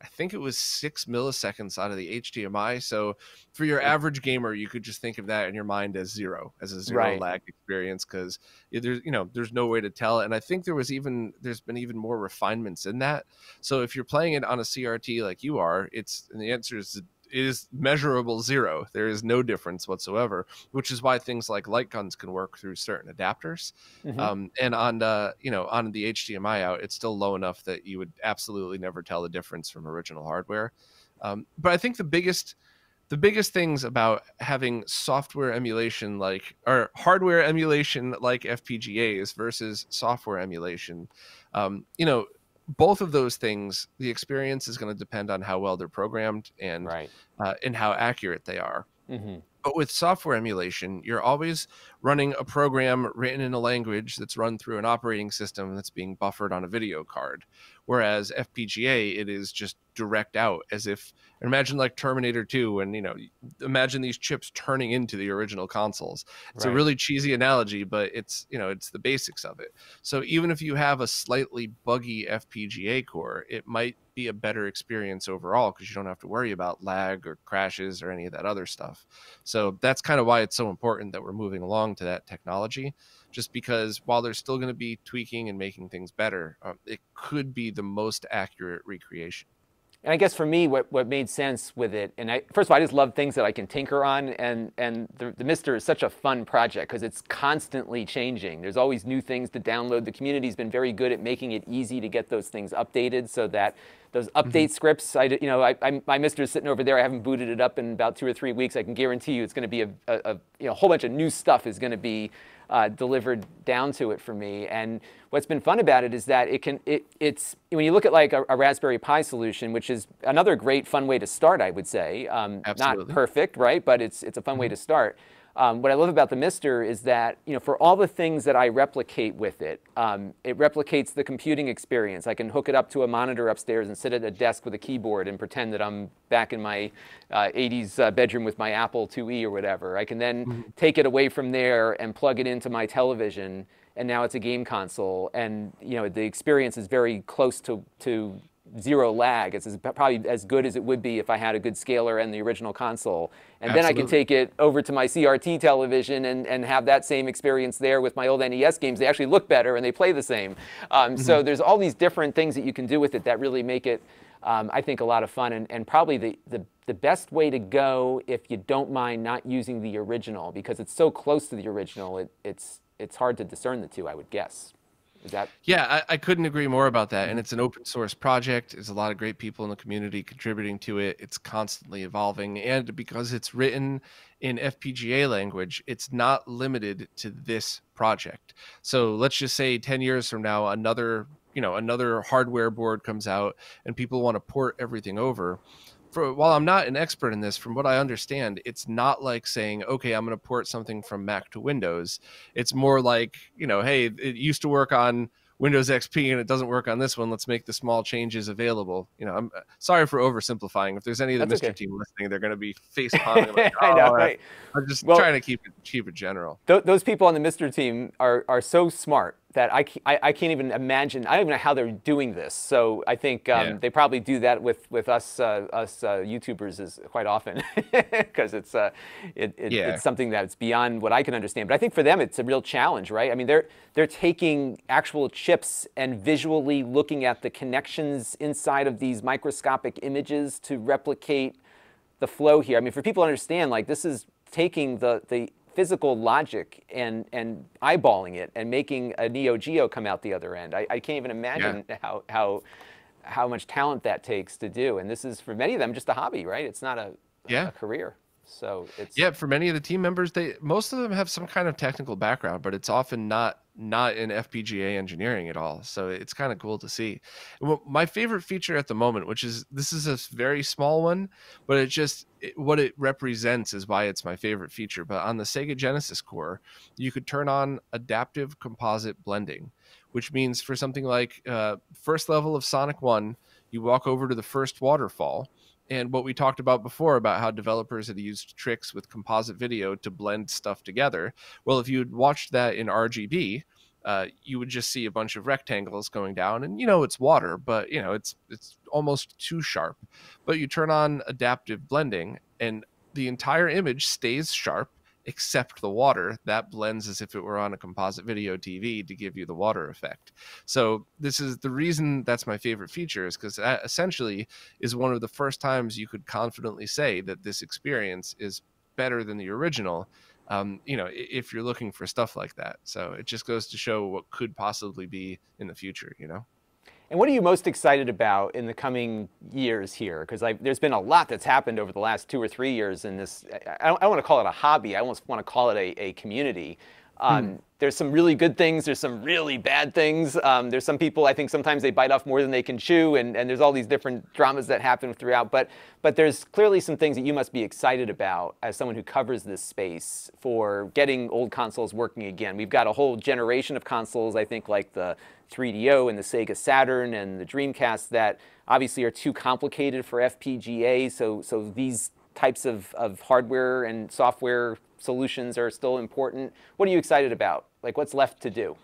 I think it was six milliseconds out of the HDMI. So for your average gamer, you could just think of that in your mind as zero, as a zero Right. lag experience, because there's, you know, there's no way to tell. And I think there was even, there's been even more refinements in that. So if you're playing it on a CRT like you are, it's, and the answer is it is measurable zero. There is no difference whatsoever, which is why things like light guns can work through certain adapters. Mhm. Um, and on the you know on the HDMI out, it's still low enough that you would absolutely never tell the difference from original hardware. Um, but I think the biggest the biggest things about having software emulation like or hardware emulation like FPGAs versus software emulation, um, you know, both of those things, the experience is going to depend on how well they're programmed and right. uh, and how accurate they are. hmm But with software emulation, you're always running a program written in a language that's run through an operating system that's being buffered on a video card. Whereas FPGA, it is just direct out, as if imagine like Terminator 2, and you know, imagine these chips turning into the original consoles. It's a really cheesy analogy, but it's you know, it's the basics of it. So even if you have a slightly buggy FPGA core, it might be a better experience overall because you don't have to worry about lag or crashes or any of that other stuff. So that's kind of why it's so important that we're moving along to that technology. Just because while they're still going to be tweaking and making things better, um, it could be the most accurate recreation. And I guess for me, what, what made sense with it, and I, first of all, I just love things that I can tinker on, and and the, the MiSTer is such a fun project because it's constantly changing. There's always new things to download. The community's been very good at making it easy to get those things updated, so that those update scripts, I, you know, I, I, my MiSTer is sitting over there. I haven't booted it up in about two or three weeks. I can guarantee you, it's going to be a, a, a you know, whole bunch of new stuff is going to be uh, delivered down to it for me. And what's been fun about it is that it can it, it's when you look at like a, a Raspberry Pi solution, which is another great fun way to start, I would say. Um, not perfect, right? But it's it's a fun way to start. Um, what I love about the MiSTer is that you know for all the things that I replicate with it, um, it replicates the computing experience. I can hook it up to a monitor upstairs and sit at a desk with a keyboard and pretend that I'm back in my uh, 80s uh, bedroom with my Apple IIe or whatever. I can then take it away from there and plug it into my television, and now it's a game console. And you know the experience is very close to to zero lag. It's as, probably as good as it would be if I had a good scaler and the original console. And then I can take it over to my CRT television and, and have that same experience there with my old NES games. They actually look better and they play the same. Um, So there's all these different things that you can do with it that really make it, um, I think, a lot of fun and, and probably the, the, the best way to go if you don't mind not using the original because it's so close to the original. It, it's, it's hard to discern the two, I would guess. Is that Yeah, I, I couldn't agree more about that. And it's an open source project. There's a lot of great people in the community contributing to it. It's constantly evolving. And because it's written in FPGA language, it's not limited to this project. So let's just say 10 years from now, another, you know, another hardware board comes out and people want to port everything over. For, while I'm not an expert in this, from what I understand, it's not like saying, okay, I'm going to port something from Mac to Windows. It's more like, you know, hey, it used to work on Windows XP and it doesn't work on this one. Let's make the small changes available. You know, I'm uh, sorry for oversimplifying. If there's any of the That's MiSTer okay. team listening, they're going to be face palming. Like, I know, "Oh, right? I'm just Well- trying to keep it keep it general. Th- those people on the MiSTer team are, are so smart that I, I, I can't even imagine. I don't even know how they're doing this. So I think um, Yeah. they probably do that with with us uh, us uh, YouTubers is quite often because it's uh, it, it, Yeah. it's something that's beyond what I can understand. But I think for them it's a real challenge, right? I mean they're they're taking actual chips and visually looking at the connections inside of these microscopic images to replicate the flow here. I mean, for people to understand, like this is taking the the physical logic and and eyeballing it and making a Neo Geo come out the other end. I, I can't even imagine how how how much talent that takes to do. And this is for many of them just a hobby, right? It's not a, Yeah. a career. So it's Yeah, for many of the team members, they most of them have some kind of technical background, but it's often not not in FPGA engineering at all. So it's kind of cool to see. My favorite feature at the moment, which is this is a very small one, but it just it, what it represents is why it's my favorite feature. But on the Sega Genesis core, you could turn on adaptive composite blending, which means for something like uh, first level of Sonic One, you walk over to the first waterfall and what we talked about before about how developers had used tricks with composite video to blend stuff together. Well, if you'd watched that in RGB, uh, you would just see a bunch of rectangles going down, and you know it's water, but you know it's it's almost too sharp. But you turn on adaptive blending, and the entire image stays sharp except the water that blends as if it were on a composite video tv to give you the water effect. So this is the reason that's my favorite feature is because that essentially is one of the first times you could confidently say that this experience is better than the original um, you know if you're looking for stuff like that. So it just goes to show what could possibly be in the future you know and what are you most excited about in the coming years here? Because there's been a lot that's happened over the last two or three years in this. I don't, I don't want to call it a hobby. I almost want to call it a, a community. Um, hmm. There's some really good things. There's some really bad things. Um, there's some people I think sometimes they bite off more than they can chew, and, and there's all these different dramas that happen throughout. But but there's clearly some things that you must be excited about as someone who covers this space for getting old consoles working again. We've got a whole generation of consoles. I think like the 3DO and the Sega Saturn and the Dreamcast that obviously are too complicated for FPGA. So so these types of, of hardware and software solutions are still important. What are you excited about? Like, what's left to do?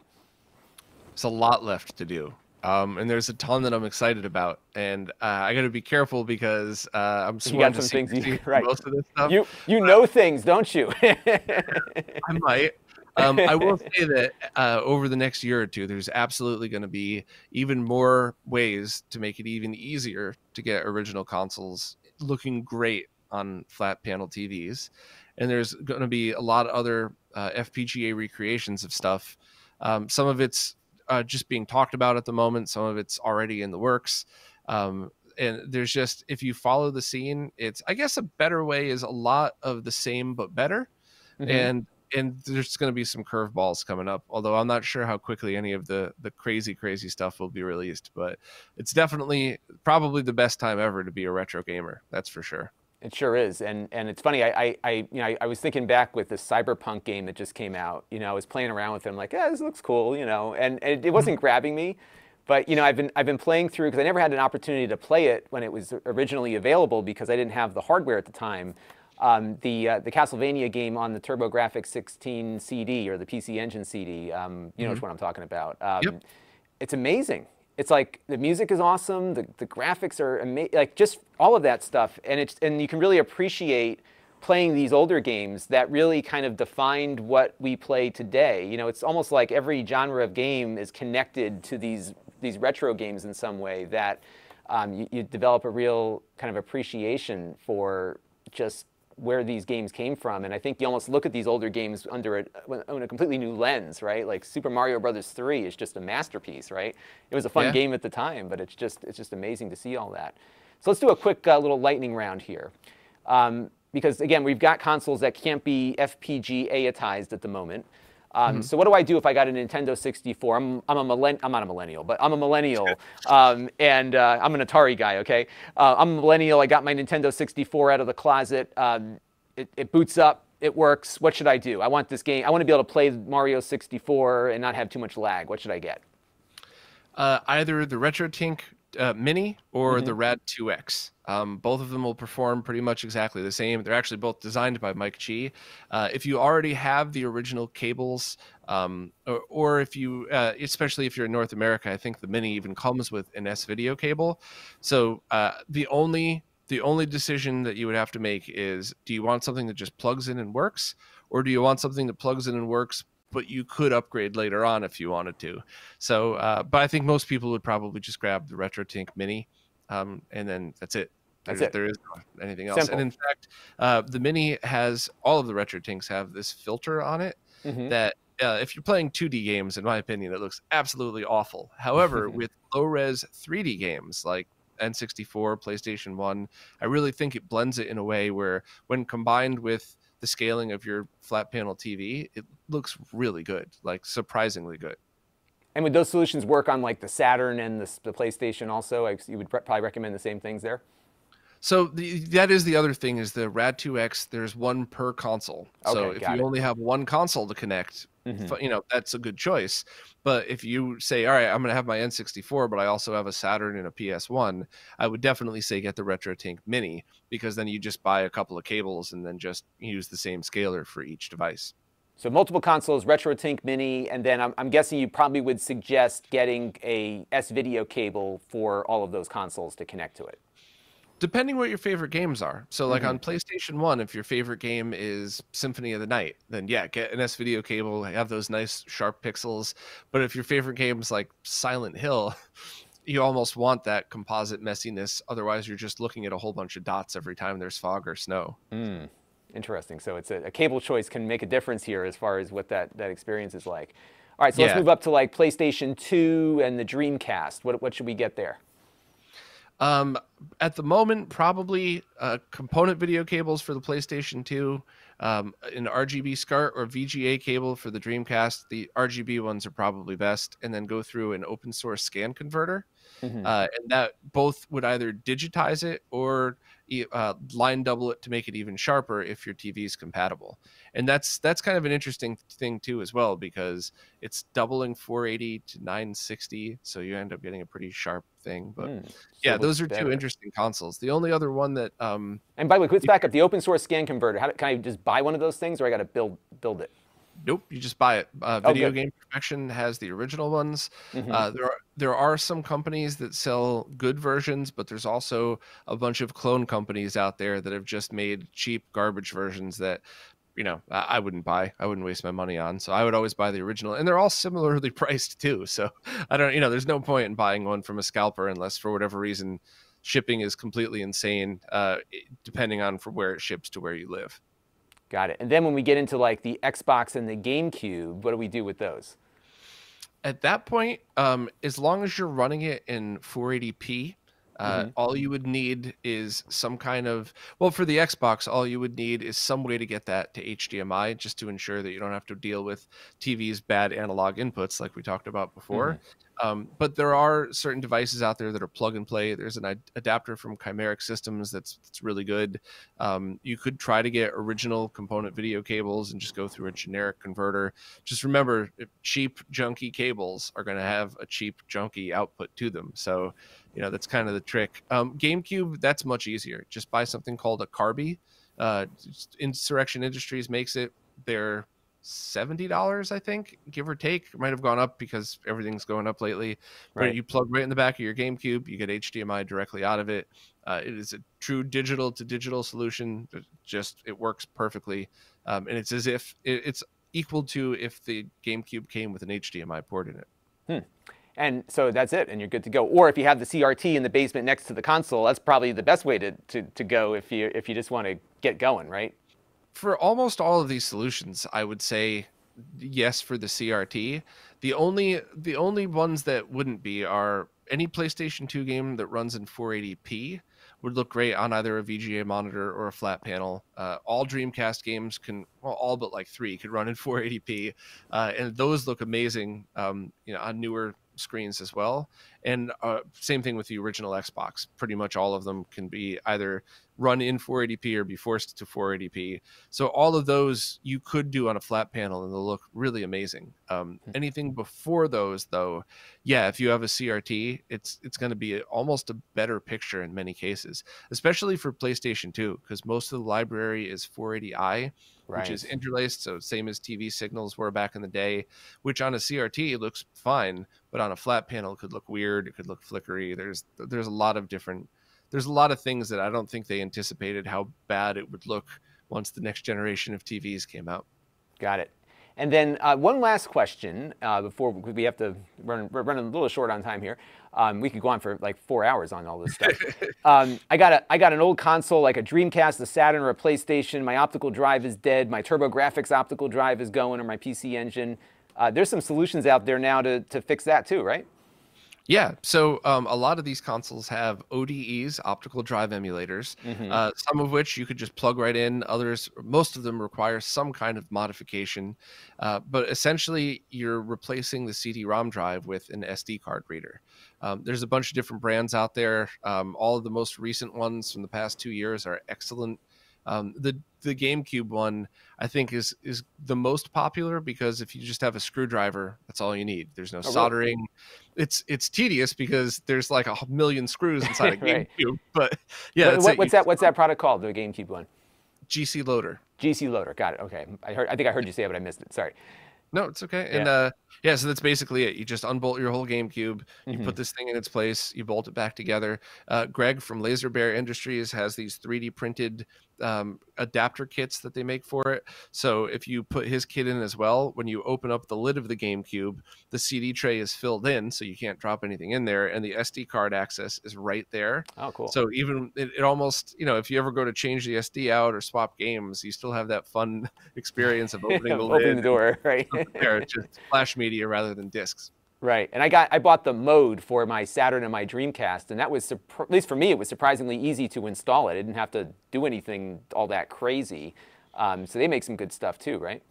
There's a lot left to do. Um, and there's a ton that I'm excited about, and uh, I got to be careful because uh, I'm sworn to things you, right. most of this stuff. You you know things, don't you? I might. Um, I will say that uh, over the next year or two, there's absolutely going to be even more ways to make it even easier to get original consoles looking great on flat panel TVs, and there's going to be a lot of other uh, FPGA recreations of stuff. Um, some of it's uh, just being talked about at the moment. Some of it's already in the works. Um, and there's just if you follow the scene, it's I guess a better way is a lot of the same but better, mm-hmm. and and there's going to be some curveballs coming up. Although I'm not sure how quickly any of the the crazy crazy stuff will be released, but it's definitely probably the best time ever to be a retro gamer. That's for sure. It sure is, and and it's funny. I, I, you know I, I, was thinking back with this cyberpunk game that just came out. You know, I was playing around with it. I'm like, yeah, this looks cool. You know, and, and it, wasn't mm-hmm. grabbing me, but you know, I've been I've been playing through because I never had an opportunity to play it when it was originally available because I didn't have the hardware at the time. Um, the uh, the Castlevania game on the TurboGrafx 16 CD or the PC Engine CD. Um, you know mm-hmm. which one I'm talking about. Um, yep. It's amazing it's like the music is awesome, the, the graphics are amazing, like just all of that stuff. And, it's, and you can really appreciate playing these older games that really kind of defined what we play today. You know, it's almost like every genre of game is connected to these, these retro games in some way that um, you, you develop a real kind of appreciation for just where these games came from. And I think you almost look at these older games under a, a completely new lens, right? Like Super Mario Brothers 3 is just a masterpiece, right? It was a fun yeah. game at the time, but it's just, it's just amazing to see all that. So let's do a quick uh, little lightning round here. Um, because again, we've got consoles that can't be FPGA-atized at the moment. Um, mm-hmm. So what do I do if I got a Nintendo 64? I'm, I'm a millenn- I'm not a millennial, but I'm a millennial, um, and uh, I'm an Atari guy. Okay, uh, I'm a millennial. I got my Nintendo 64 out of the closet. Um, it, it, boots up. It works. What should I do? I want this game. I want to be able to play Mario 64 and not have too much lag. What should I get? Uh, either the RetroTink uh, Mini or mm-hmm. the Rad 2X. Um, both of them will perform pretty much exactly the same. They're actually both designed by Mike Chi. Uh, if you already have the original cables, um, or, or, if you, uh, especially if you're in North America, I think the Mini even comes with an S video cable. So uh, the only the only decision that you would have to make is: do you want something that just plugs in and works, or do you want something that plugs in and works but you could upgrade later on if you wanted to. So, uh, but I think most people would probably just grab the RetroTink Mini, um, and then that's it. That's there, it. There is anything else. Simple. And in fact, uh, the Mini has all of the RetroTinks have this filter on it mm-hmm. that. Uh, if you're playing 2D games, in my opinion, it looks absolutely awful. However, with low res 3D games like N64, PlayStation 1, I really think it blends it in a way where, when combined with the scaling of your flat panel TV, it looks really good, like surprisingly good. And would those solutions work on like the Saturn and the, the PlayStation also? Like, you would probably recommend the same things there. So the, that is the other thing is the Rad 2X. There's one per console. Okay, so if you it. only have one console to connect, mm-hmm. you know that's a good choice. But if you say, all right, I'm going to have my N64, but I also have a Saturn and a PS1, I would definitely say get the RetroTink Mini because then you just buy a couple of cables and then just use the same scaler for each device. So multiple consoles, RetroTink Mini, and then I'm, I'm, guessing you probably would suggest getting a S-Video cable for all of those consoles to connect to it depending what your favorite games are. So like mm-hmm. on PlayStation 1 if your favorite game is Symphony of the Night, then yeah, get an S-video cable, have those nice sharp pixels. But if your favorite game is like Silent Hill, you almost want that composite messiness otherwise you're just looking at a whole bunch of dots every time there's fog or snow. Mm. Interesting. So it's a, a, cable choice can make a difference here as far as what that, that experience is like. All right, so yeah. let's move up to like PlayStation 2 and the Dreamcast. What, what should we get there? Um, at the moment, probably uh, component video cables for the PlayStation 2, um, an RGB SCART or VGA cable for the Dreamcast. The RGB ones are probably best, and then go through an open source scan converter. Mm-hmm. Uh, and that both would either digitize it or uh, line double it to make it even sharper if your TV is compatible. And that's that's kind of an interesting thing too as well because it's doubling 480 to 960, so you end up getting a pretty sharp thing. But mm, yeah, those are better. two interesting consoles. The only other one that um, and by the way, let's back up the open source scan converter. How, can I just buy one of those things, or I got to build build it? Nope, you just buy it. Uh, oh, Video oh, Game Perfection has the original ones. Mm-hmm. Uh, there are there are some companies that sell good versions, but there's also a bunch of clone companies out there that have just made cheap garbage versions that you know I, I wouldn't buy. I wouldn't waste my money on. So I would always buy the original, and they're all similarly priced too. So I don't, you know, there's no point in buying one from a scalper unless for whatever reason shipping is completely insane, uh, depending on from where it ships to where you live. Got it. And then when we get into like the Xbox and the GameCube, what do we do with those? At that point, um, as long as you're running it in 480p, uh, mm-hmm. all you would need is some kind of well for the xbox all you would need is some way to get that to hdmi just to ensure that you don't have to deal with tv's bad analog inputs like we talked about before mm-hmm. Um, but there are certain devices out there that are plug and play. There's an ad- adapter from Chimeric Systems that's, that's really good. Um, you could try to get original component video cables and just go through a generic converter. Just remember, cheap, junky cables are going to have a cheap, junky output to them. So, you know, that's kind of the trick. Um, GameCube, that's much easier. Just buy something called a Carby. Uh, Insurrection Industries makes it. They're $70 i think give or take it might have gone up because everything's going up lately right. but you plug right in the back of your gamecube you get hdmi directly out of it uh, it is a true digital to digital solution it just it works perfectly um, and it's as if it, it's equal to if the gamecube came with an hdmi port in it hmm. And so that's it, and you're good to go. Or if you have the CRT in the basement next to the console, that's probably the best way to, to, to go if you if you just want to get going, right? For almost all of these solutions, I would say yes for the CRT. The only the only ones that wouldn't be are any PlayStation 2 game that runs in 480p would look great on either a VGA monitor or a flat panel. Uh, all Dreamcast games can, well, all but like three could run in 480p, uh, and those look amazing. Um, you know, on newer screens as well. And uh, same thing with the original Xbox. Pretty much all of them can be either run in 480p or be forced to 480p. So all of those you could do on a flat panel and they'll look really amazing. Um, hmm. anything before those, though, yeah, if you have a CRT, it's it's going to be almost a better picture in many cases, especially for PlayStation 2, because most of the library is 480i. Right. Which is interlaced, so same as TV signals were back in the day. Which on a CRT looks fine, but on a flat panel could look weird. It could look flickery. There's there's a lot of different there's a lot of things that I don't think they anticipated how bad it would look once the next generation of TVs came out. Got it. And then uh, one last question uh, before we have to run, we're running a little short on time here. Um, we could go on for like four hours on all this stuff. um, I got a I got an old console like a Dreamcast, a Saturn, or a PlayStation. My optical drive is dead. My TurboGrafx optical drive is going, or my PC Engine. Uh, there's some solutions out there now to to fix that too, right? Yeah, so um, a lot of these consoles have ODEs, optical drive emulators, mm-hmm. uh, some of which you could just plug right in. Others, most of them require some kind of modification. Uh, but essentially, you're replacing the CD-ROM drive with an SD card reader. Um, there's a bunch of different brands out there. Um, all of the most recent ones from the past two years are excellent. Um, the the GameCube one I think is is the most popular because if you just have a screwdriver, that's all you need. There's no oh, soldering. Really? It's it's tedious because there's like a million screws inside a right. GameCube. But yeah, what, what's that? What's that product called? The GameCube one. GC Loader. GC Loader. Got it. Okay. I heard. I think I heard you say it, but I missed it. Sorry. No, it's okay. And yeah. uh yeah, so that's basically it. You just unbolt your whole GameCube, you mm-hmm. put this thing in its place, you bolt it back together. Uh, Greg from Laser Bear Industries has these 3D printed um, adapter kits that they make for it. So if you put his kit in as well, when you open up the lid of the GameCube, the CD tray is filled in, so you can't drop anything in there, and the SD card access is right there. Oh, cool! So even it, it almost, you know, if you ever go to change the SD out or swap games, you still have that fun experience of opening the lid, the door, right? there, just flash media rather than discs. Right, and I got I bought the MODE for my Saturn and my Dreamcast, and that was at least for me it was surprisingly easy to install it. I didn't have to do anything all that crazy. Um, so they make some good stuff too, right?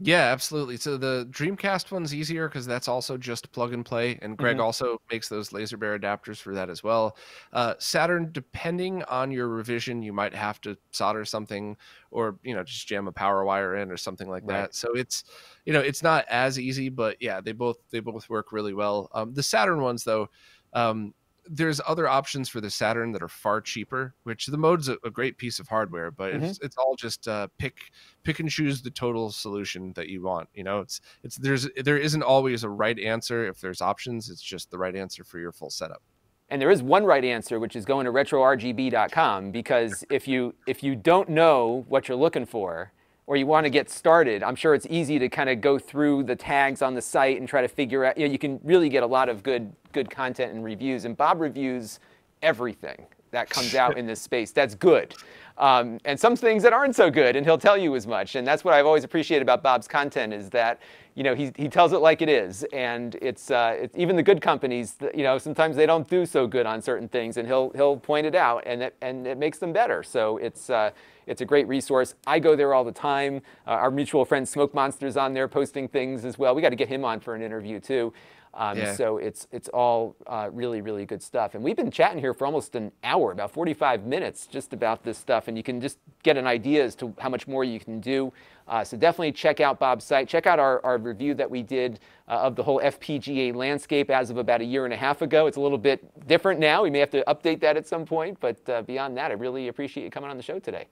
Yeah, absolutely. So the Dreamcast one's easier because that's also just plug and play, and Greg mm-hmm. also makes those laser bear adapters for that as well. Uh, Saturn, depending on your revision, you might have to solder something, or you know, just jam a power wire in or something like right. that. So it's, you know, it's not as easy, but yeah, they both they both work really well. Um, the Saturn ones though, um, there's other options for the Saturn that are far cheaper, which the MODE's a, a great piece of hardware, but mm-hmm. it's, it's all just uh, pick pick and choose the total solution that you want. You know, it's it's there's there isn't always a right answer. If there's options, it's just the right answer for your full setup. And there is one right answer, which is going to retrorgb.com because if you if you don't know what you're looking for, or you want to get started, I'm sure it's easy to kind of go through the tags on the site and try to figure out. You know, you can really get a lot of good good content and reviews. And Bob reviews everything that comes out in this space. That's good. Um, and some things that aren't so good, and he'll tell you as much. And that's what I've always appreciated about Bob's content is that you know he, he tells it like it is, and it's, uh, it's even the good companies. You know sometimes they don't do so good on certain things, and he'll he'll point it out, and it and it makes them better. So it's. Uh, it's a great resource. I go there all the time. Uh, our mutual friend Smoke Monster's on there posting things as well. We got to get him on for an interview too. Um, yeah. So it's it's all uh, really really good stuff. And we've been chatting here for almost an hour, about 45 minutes, just about this stuff. And you can just get an idea as to how much more you can do. Uh, so definitely check out Bob's site. Check out our, our review that we did uh, of the whole FPGA landscape as of about a year and a half ago. It's a little bit different now. We may have to update that at some point. But uh, beyond that, I really appreciate you coming on the show today.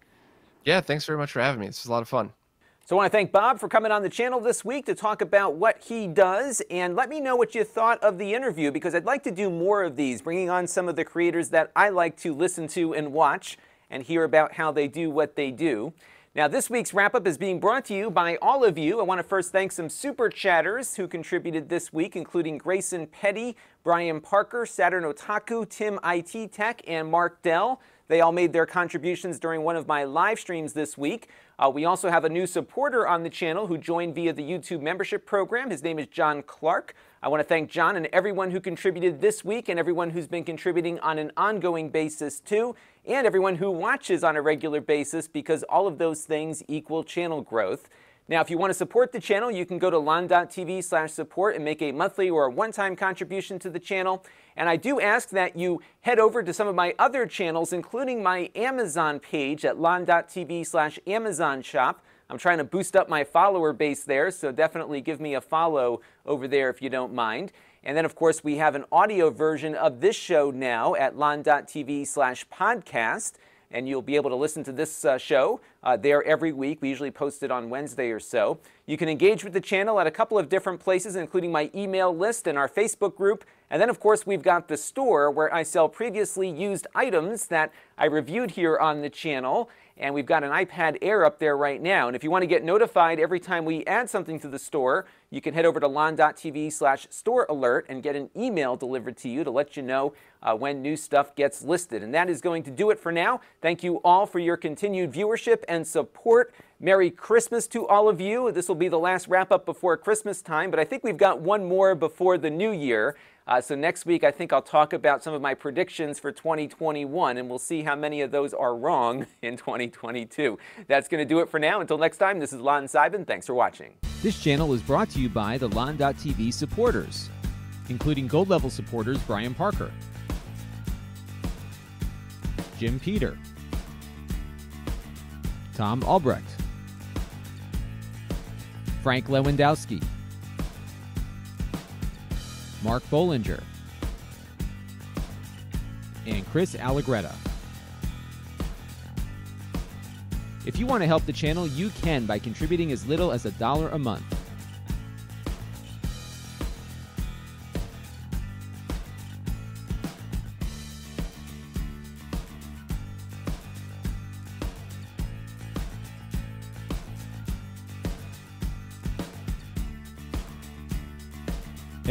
Yeah, thanks very much for having me. This was a lot of fun. So I want to thank Bob for coming on the channel this week to talk about what he does and let me know what you thought of the interview because I'd like to do more of these, bringing on some of the creators that I like to listen to and watch and hear about how they do what they do. Now, this week's wrap up is being brought to you by all of you. I want to first thank some super chatters who contributed this week, including Grayson Petty, Brian Parker, Saturn Otaku, Tim IT Tech, and Mark Dell. They all made their contributions during one of my live streams this week. Uh, we also have a new supporter on the channel who joined via the YouTube membership program. His name is John Clark. I want to thank John and everyone who contributed this week and everyone who's been contributing on an ongoing basis too, and everyone who watches on a regular basis because all of those things equal channel growth. Now, if you want to support the channel, you can go to lon.tv slash support and make a monthly or a one-time contribution to the channel. And I do ask that you head over to some of my other channels, including my Amazon page at lon.tv slash Amazon shop. I'm trying to boost up my follower base there, so definitely give me a follow over there if you don't mind. And then, of course, we have an audio version of this show now at lon.tv slash podcast and you'll be able to listen to this uh, show uh, there every week. We usually post it on Wednesday or so. You can engage with the channel at a couple of different places, including my email list and our Facebook group. And then, of course, we've got the store where I sell previously used items that I reviewed here on the channel and we've got an iPad Air up there right now. And if you want to get notified every time we add something to the store, you can head over to lon.tv slash store alert and get an email delivered to you to let you know uh, when new stuff gets listed. And that is going to do it for now. Thank you all for your continued viewership and support. Merry Christmas to all of you. This will be the last wrap up before Christmas time, but I think we've got one more before the new year. Uh, so next week, I think I'll talk about some of my predictions for 2021, and we'll see how many of those are wrong in 2022. That's going to do it for now. Until next time, this is Lon Seidman. Thanks for watching. This channel is brought to you by the Lon.TV supporters, including gold level supporters Brian Parker, Jim Peter, Tom Albrecht, Frank Lewandowski, Mark Bollinger, and Chris Allegretta. If you want to help the channel, you can by contributing as little as a dollar a month.